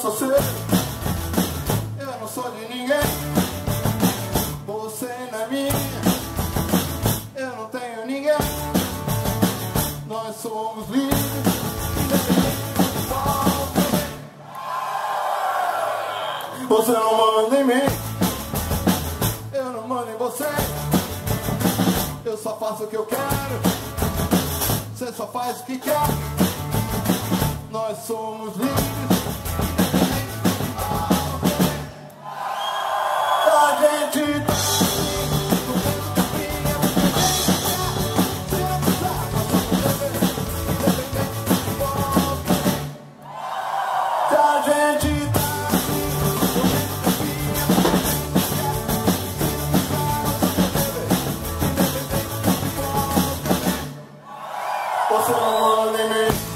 seu, eu não sou de ninguém. Você não é minha, eu não tenho ninguém. Nós somos livres. Você não manda em mim, eu não mando em você. Eu só faço o que eu quero, você só faz o que quer. Nós somos livres. A gente Você não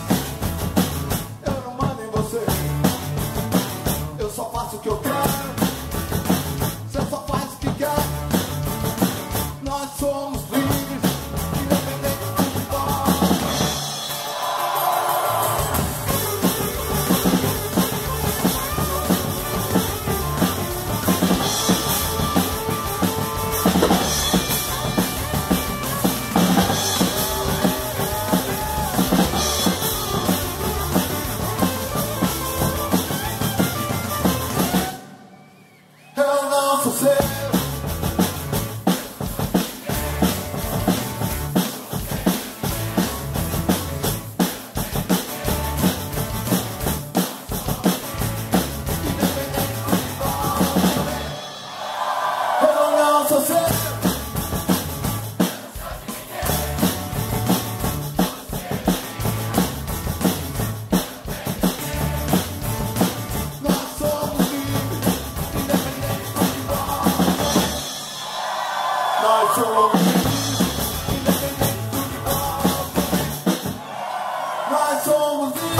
Eu Nice song. Nice song